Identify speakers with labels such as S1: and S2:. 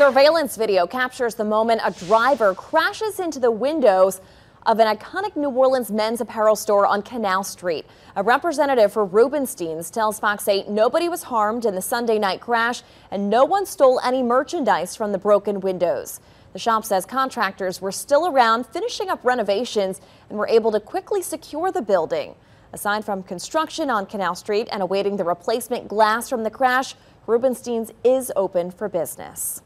S1: Surveillance video captures the moment a driver crashes into the windows of an iconic New Orleans men's apparel store on Canal Street. A representative for Rubenstein's tells Fox 8 nobody was harmed in the Sunday night crash and no one stole any merchandise from the broken windows. The shop says contractors were still around finishing up renovations and were able to quickly secure the building. Aside from construction on Canal Street and awaiting the replacement glass from the crash, Rubenstein's is open for business.